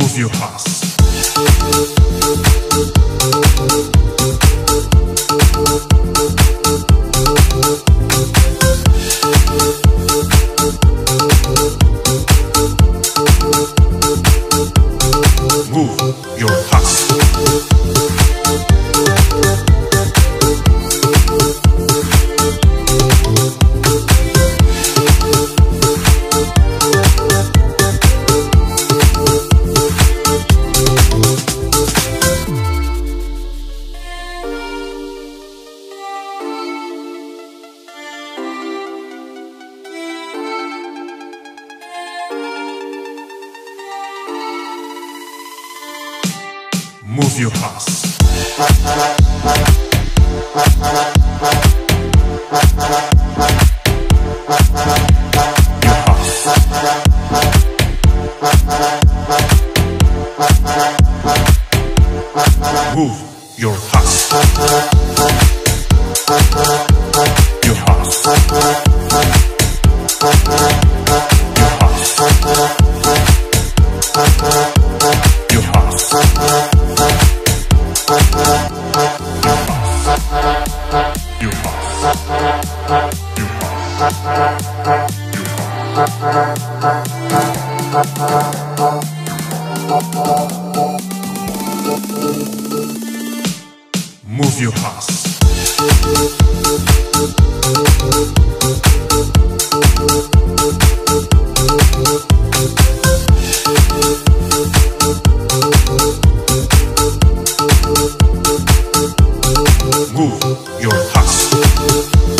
Move your ass. Move your ass. Move your ass. Move your house. Move your house. Thank you.